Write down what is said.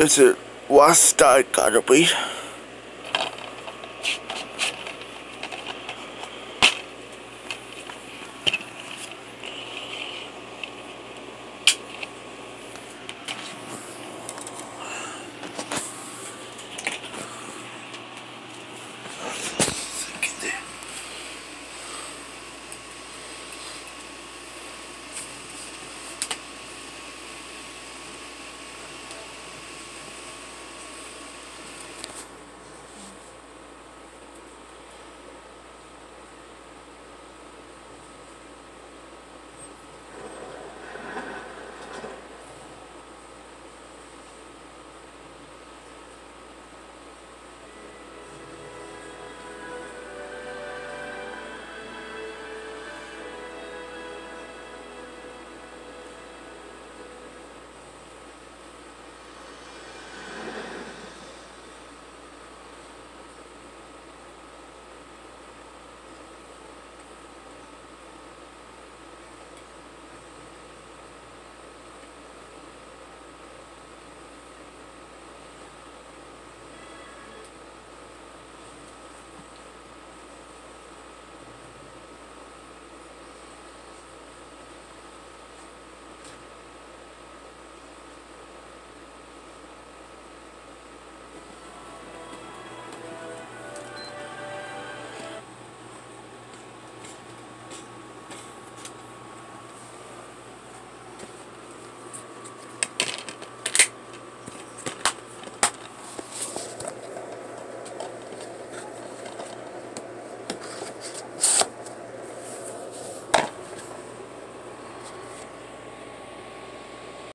Is it west side gotta be?